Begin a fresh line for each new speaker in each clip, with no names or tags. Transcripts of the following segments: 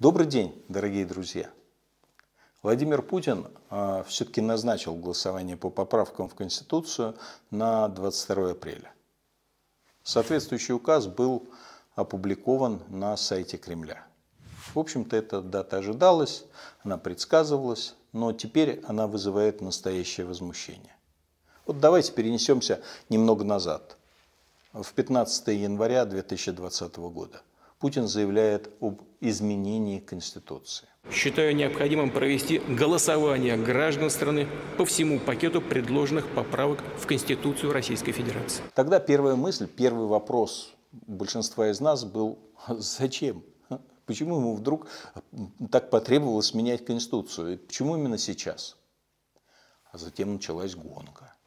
Добрый день, дорогие друзья! Владимир Путин э, все-таки назначил голосование по поправкам в Конституцию на 22 апреля. Соответствующий указ был опубликован на сайте Кремля. В общем-то, эта дата ожидалась, она предсказывалась, но теперь она вызывает настоящее возмущение. Вот давайте перенесемся немного назад, в 15 января 2020 года. Путин заявляет об изменении Конституции.
Считаю необходимым провести голосование граждан страны по всему пакету предложенных поправок в Конституцию Российской Федерации.
Тогда первая мысль, первый вопрос большинства из нас был «Зачем? Почему ему вдруг так потребовалось менять Конституцию? И почему именно сейчас?» А затем началась гонка.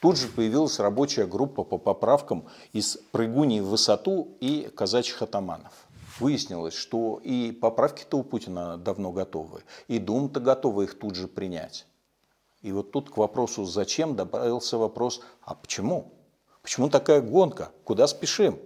Тут же появилась рабочая группа по поправкам из прыгуней в высоту и казачьих атаманов. Выяснилось, что и поправки-то у Путина давно готовы, и Дума-то готова их тут же принять. И вот тут к вопросу «зачем» добавился вопрос «а почему?» Почему такая гонка? Куда спешим?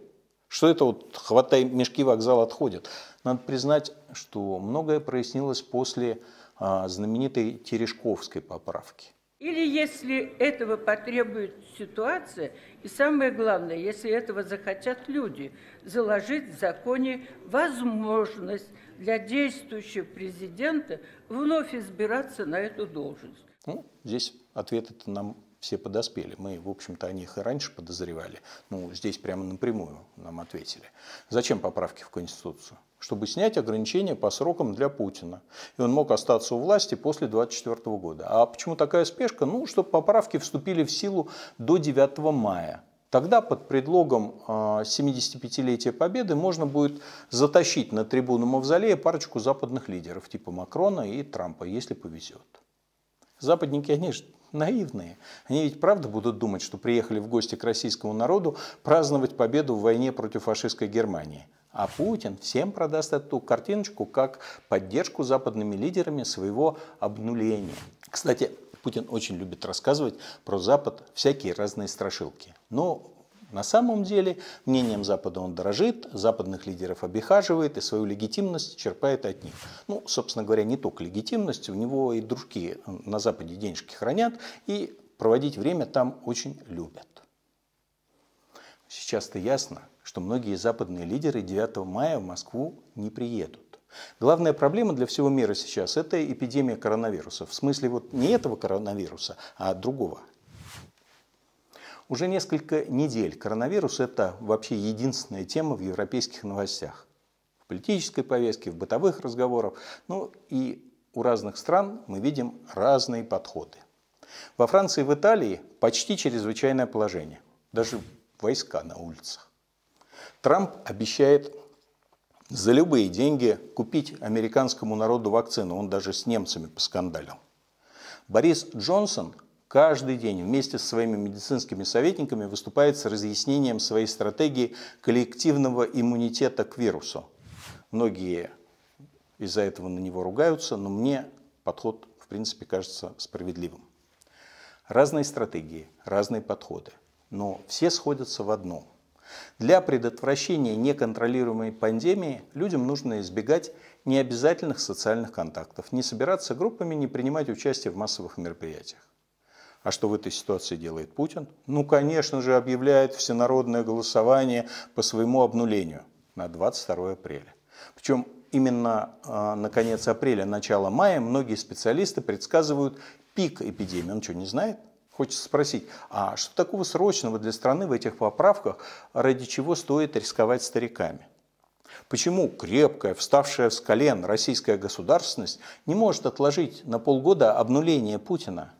Что это вот хватай мешки вокзал отходят? Надо признать, что многое прояснилось после а, знаменитой Терешковской поправки.
Или если этого потребует ситуация, и самое главное, если этого захотят люди, заложить в законе возможность для действующего президента вновь избираться на эту должность.
Ну, здесь ответы-то нам все подоспели. Мы, в общем-то, о них и раньше подозревали. Ну, здесь прямо напрямую нам ответили. Зачем поправки в Конституцию? Чтобы снять ограничения по срокам для Путина. И он мог остаться у власти после 2024 года. А почему такая спешка? Ну, чтобы поправки вступили в силу до 9 мая. Тогда под предлогом 75-летия Победы можно будет затащить на трибуну Мавзолея парочку западных лидеров, типа Макрона и Трампа, если повезет. Западники, они же наивные. Они ведь правда будут думать, что приехали в гости к российскому народу праздновать победу в войне против фашистской Германии. А Путин всем продаст эту картиночку как поддержку западными лидерами своего обнуления. Кстати, Путин очень любит рассказывать про Запад всякие разные страшилки. Но на самом деле мнением Запада он дорожит, западных лидеров обихаживает и свою легитимность черпает от них. Ну, собственно говоря, не только легитимность, у него и дружки на Западе денежки хранят и проводить время там очень любят. Сейчас-то ясно, что многие западные лидеры 9 мая в Москву не приедут. Главная проблема для всего мира сейчас – это эпидемия коронавируса. В смысле вот не этого коронавируса, а другого, уже несколько недель коронавирус – это вообще единственная тема в европейских новостях. В политической повестке, в бытовых разговорах. Ну и у разных стран мы видим разные подходы. Во Франции и в Италии почти чрезвычайное положение. Даже войска на улицах. Трамп обещает за любые деньги купить американскому народу вакцину. Он даже с немцами поскандалил. Борис Джонсон каждый день вместе со своими медицинскими советниками выступает с разъяснением своей стратегии коллективного иммунитета к вирусу. Многие из-за этого на него ругаются, но мне подход, в принципе, кажется справедливым. Разные стратегии, разные подходы, но все сходятся в одном. Для предотвращения неконтролируемой пандемии людям нужно избегать необязательных социальных контактов, не собираться группами, не принимать участие в массовых мероприятиях. А что в этой ситуации делает Путин? Ну, конечно же, объявляет всенародное голосование по своему обнулению на 22 апреля. Причем именно э, на конец апреля, начало мая многие специалисты предсказывают пик эпидемии. Он что, не знает? Хочется спросить, а что такого срочного для страны в этих поправках, ради чего стоит рисковать стариками? Почему крепкая, вставшая с колен российская государственность не может отложить на полгода обнуление Путина?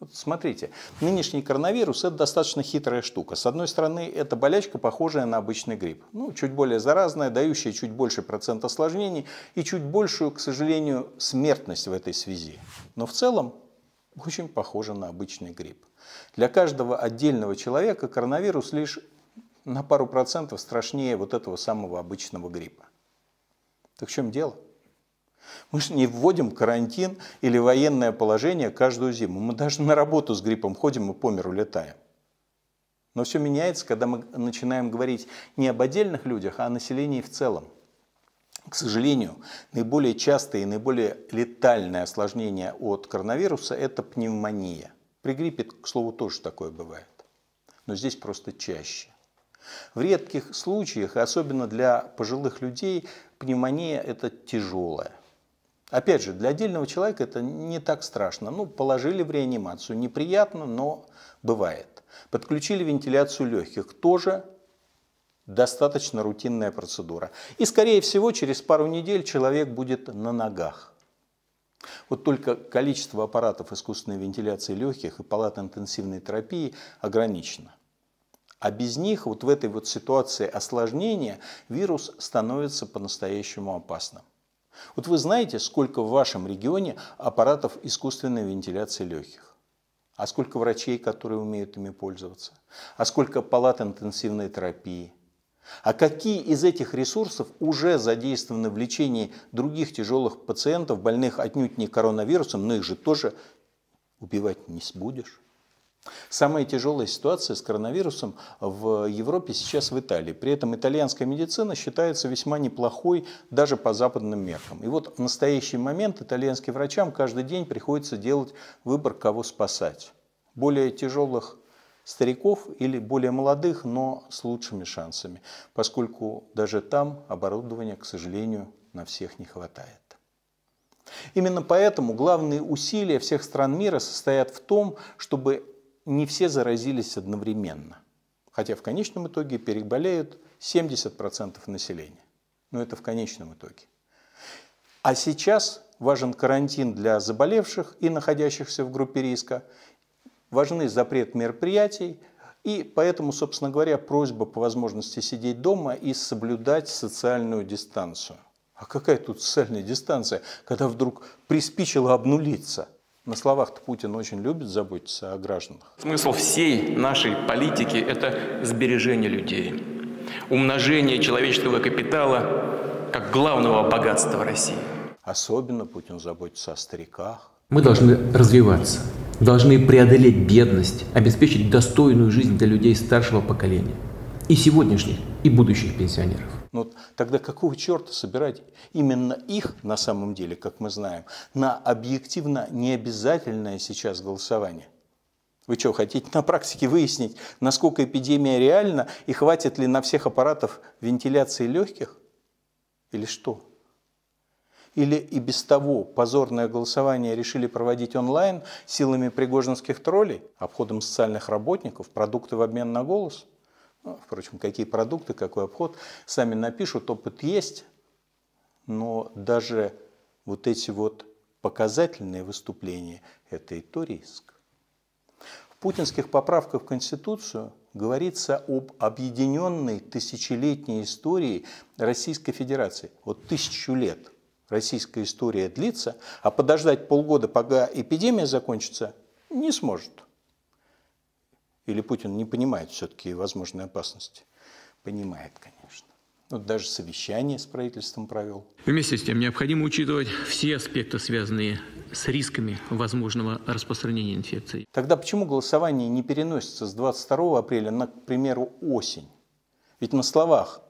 Вот смотрите, нынешний коронавирус – это достаточно хитрая штука. С одной стороны, это болячка, похожая на обычный грипп. Ну, чуть более заразная, дающая чуть больше процент осложнений и чуть большую, к сожалению, смертность в этой связи. Но в целом очень похожа на обычный грипп. Для каждого отдельного человека коронавирус лишь на пару процентов страшнее вот этого самого обычного гриппа. Так в чем дело? Мы же не вводим карантин или военное положение каждую зиму. Мы даже на работу с гриппом ходим и по миру летаем. Но все меняется, когда мы начинаем говорить не об отдельных людях, а о населении в целом. К сожалению, наиболее частое и наиболее летальное осложнение от коронавируса – это пневмония. При гриппе, к слову, тоже такое бывает. Но здесь просто чаще. В редких случаях, особенно для пожилых людей, пневмония – это тяжелая. Опять же, для отдельного человека это не так страшно. Ну, положили в реанимацию. Неприятно, но бывает. Подключили вентиляцию легких. Тоже достаточно рутинная процедура. И, скорее всего, через пару недель человек будет на ногах. Вот только количество аппаратов искусственной вентиляции легких и палат интенсивной терапии ограничено. А без них вот в этой вот ситуации осложнения вирус становится по-настоящему опасным. Вот вы знаете, сколько в вашем регионе аппаратов искусственной вентиляции легких? А сколько врачей, которые умеют ими пользоваться? А сколько палат интенсивной терапии? А какие из этих ресурсов уже задействованы в лечении других тяжелых пациентов, больных отнюдь не коронавирусом, но их же тоже убивать не будешь? Самая тяжелая ситуация с коронавирусом в Европе сейчас в Италии. При этом итальянская медицина считается весьма неплохой даже по западным меркам. И вот в настоящий момент итальянским врачам каждый день приходится делать выбор, кого спасать. Более тяжелых стариков или более молодых, но с лучшими шансами, поскольку даже там оборудования, к сожалению, на всех не хватает. Именно поэтому главные усилия всех стран мира состоят в том, чтобы не все заразились одновременно. Хотя в конечном итоге переболеют 70% населения. Но это в конечном итоге. А сейчас важен карантин для заболевших и находящихся в группе риска, важны запрет мероприятий, и поэтому, собственно говоря, просьба по возможности сидеть дома и соблюдать социальную дистанцию. А какая тут социальная дистанция, когда вдруг приспичило обнулиться – на словах-то Путин очень любит заботиться о гражданах.
Смысл всей нашей политики – это сбережение людей, умножение человеческого капитала как главного богатства России.
Особенно Путин заботится о стариках.
Мы должны развиваться, должны преодолеть бедность, обеспечить достойную жизнь для людей старшего поколения, и сегодняшних, и будущих пенсионеров.
Но ну, тогда какого черта собирать именно их, на самом деле, как мы знаем, на объективно необязательное сейчас голосование? Вы что, хотите на практике выяснить, насколько эпидемия реальна и хватит ли на всех аппаратов вентиляции легких? Или что? Или и без того позорное голосование решили проводить онлайн силами пригожинских троллей, обходом социальных работников, продукты в обмен на голос – ну, впрочем, какие продукты, какой обход, сами напишут, опыт есть, но даже вот эти вот показательные выступления – это и то риск. В путинских поправках в Конституцию говорится об объединенной тысячелетней истории Российской Федерации. Вот тысячу лет российская история длится, а подождать полгода, пока эпидемия закончится, не сможет. Или Путин не понимает все-таки возможной опасности? Понимает, конечно. Ну, даже совещание с правительством провел.
Вместе с тем необходимо учитывать все аспекты, связанные с рисками возможного распространения инфекции.
Тогда почему голосование не переносится с 22 апреля на, к примеру, осень? Ведь на словах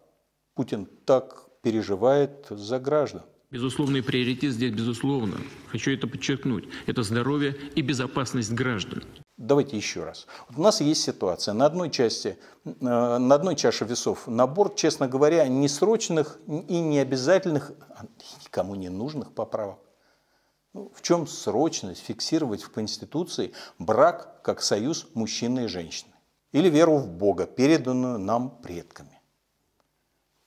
Путин так переживает за граждан.
Безусловный приоритет здесь, безусловно, хочу это подчеркнуть, это здоровье и безопасность граждан.
Давайте еще раз. У нас есть ситуация. На одной части, э, на одной чаше весов набор, честно говоря, несрочных и необязательных, а никому не нужных поправок. Ну, в чем срочность фиксировать в Конституции брак как союз мужчины и женщины? Или веру в Бога, переданную нам предками?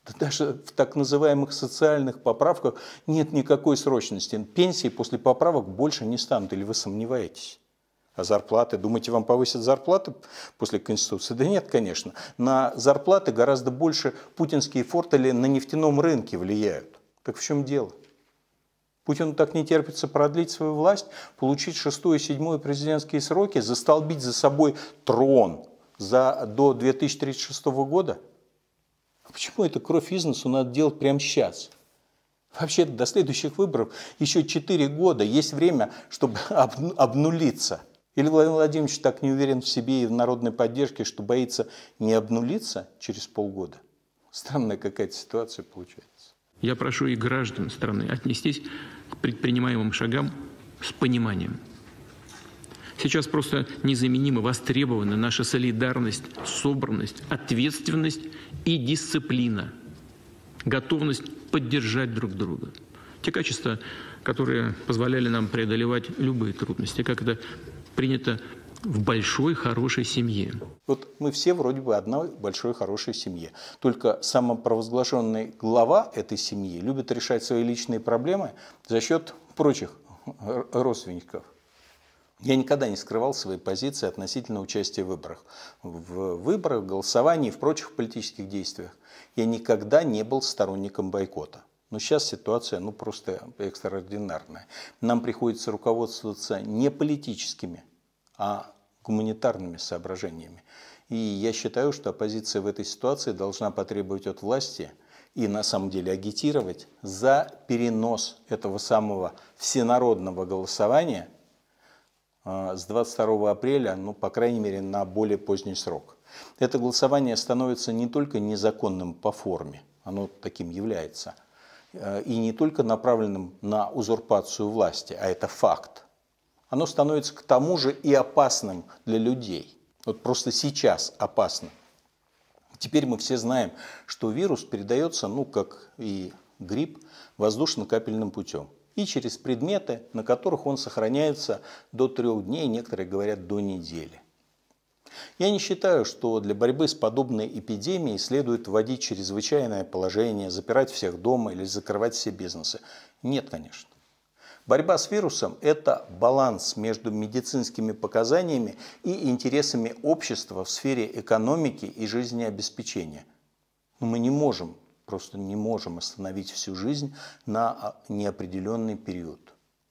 Да даже в так называемых социальных поправках нет никакой срочности. Пенсии после поправок больше не станут, или вы сомневаетесь? А зарплаты? Думаете, вам повысят зарплаты после Конституции? Да нет, конечно. На зарплаты гораздо больше путинские фортели на нефтяном рынке влияют. Так в чем дело? Путину так не терпится продлить свою власть, получить шестой и седьмой президентские сроки, застолбить за собой трон за, до 2036 года? Почему это кровь бизнесу надо делать прямо сейчас? Вообще до следующих выборов еще 4 года, есть время, чтобы обнулиться – или Владимир Владимирович так не уверен в себе и в народной поддержке, что боится не обнулиться через полгода? Странная какая-то ситуация получается.
Я прошу и граждан страны отнестись к предпринимаемым шагам с пониманием. Сейчас просто незаменимо востребованы наша солидарность, собранность, ответственность и дисциплина, готовность поддержать друг друга. Те качества, которые позволяли нам преодолевать любые трудности, как это принято в большой хорошей семье.
Вот мы все вроде бы одной большой хорошей семье. Только самопровозглашенный глава этой семьи любит решать свои личные проблемы за счет прочих родственников. Я никогда не скрывал своей позиции относительно участия в выборах. В выборах, голосовании и в прочих политических действиях я никогда не был сторонником бойкота. Но сейчас ситуация ну, просто экстраординарная. Нам приходится руководствоваться не политическими, а гуманитарными соображениями. И я считаю, что оппозиция в этой ситуации должна потребовать от власти и на самом деле агитировать за перенос этого самого всенародного голосования с 22 апреля, ну, по крайней мере, на более поздний срок. Это голосование становится не только незаконным по форме, оно таким является, а, и не только направленным на узурпацию власти, а это факт. Оно становится к тому же и опасным для людей. Вот просто сейчас опасно. Теперь мы все знаем, что вирус передается, ну, как и грипп, воздушно-капельным путем и через предметы, на которых он сохраняется до трех дней, некоторые говорят до недели. Я не считаю, что для борьбы с подобной эпидемией следует вводить чрезвычайное положение, запирать всех дома или закрывать все бизнесы. Нет, конечно. Борьба с вирусом – это баланс между медицинскими показаниями и интересами общества в сфере экономики и жизнеобеспечения. Но мы не можем просто не можем остановить всю жизнь на а, неопределенный период.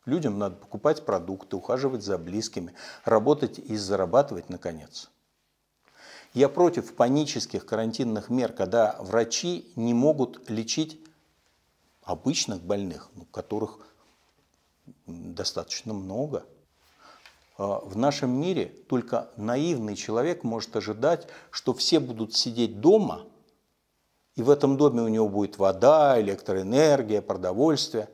Людям надо покупать продукты, ухаживать за близкими, работать и зарабатывать наконец. Я против панических карантинных мер, когда врачи не могут лечить обычных больных, ну, которых достаточно много. А, в нашем мире только наивный человек может ожидать, что все будут сидеть дома – и в этом доме у него будет вода, электроэнергия, продовольствие,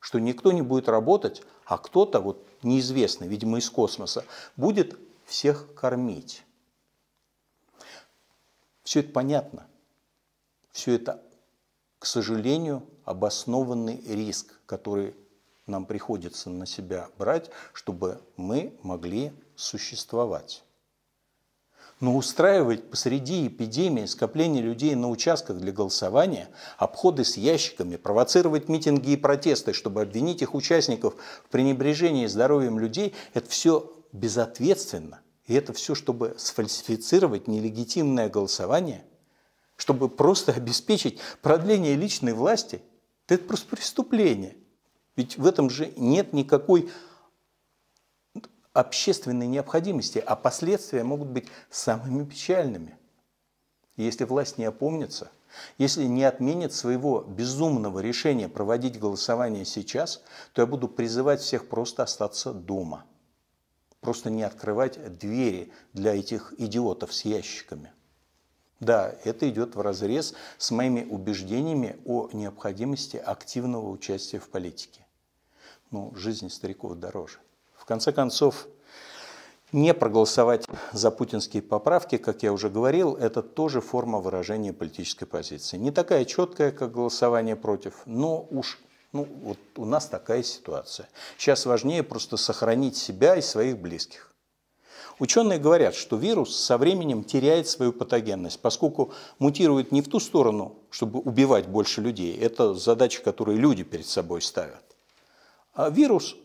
что никто не будет работать, а кто-то, вот неизвестный, видимо, из космоса, будет всех кормить. Все это понятно. Все это, к сожалению, обоснованный риск, который нам приходится на себя брать, чтобы мы могли существовать. Но устраивать посреди эпидемии скопление людей на участках для голосования, обходы с ящиками, провоцировать митинги и протесты, чтобы обвинить их участников в пренебрежении здоровьем людей, это все безответственно. И это все, чтобы сфальсифицировать нелегитимное голосование, чтобы просто обеспечить продление личной власти. Это просто преступление. Ведь в этом же нет никакой общественной необходимости, а последствия могут быть самыми печальными. Если власть не опомнится, если не отменит своего безумного решения проводить голосование сейчас, то я буду призывать всех просто остаться дома. Просто не открывать двери для этих идиотов с ящиками. Да, это идет в разрез с моими убеждениями о необходимости активного участия в политике. Но жизнь стариков дороже конце концов, не проголосовать за путинские поправки, как я уже говорил, это тоже форма выражения политической позиции. Не такая четкая, как голосование против, но уж ну, вот у нас такая ситуация. Сейчас важнее просто сохранить себя и своих близких. Ученые говорят, что вирус со временем теряет свою патогенность, поскольку мутирует не в ту сторону, чтобы убивать больше людей. Это задача, которую люди перед собой ставят. А вирус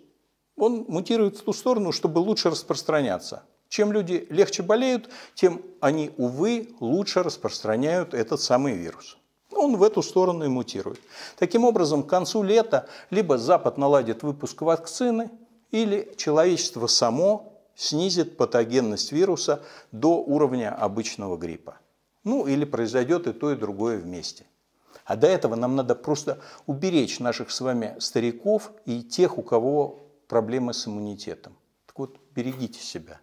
он мутирует в ту сторону, чтобы лучше распространяться. Чем люди легче болеют, тем они, увы, лучше распространяют этот самый вирус. Он в эту сторону и мутирует. Таким образом, к концу лета либо Запад наладит выпуск вакцины, или человечество само снизит патогенность вируса до уровня обычного гриппа. Ну или произойдет и то, и другое вместе. А до этого нам надо просто уберечь наших с вами стариков и тех, у кого проблемы с иммунитетом. Так вот, берегите себя.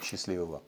Счастливо вам.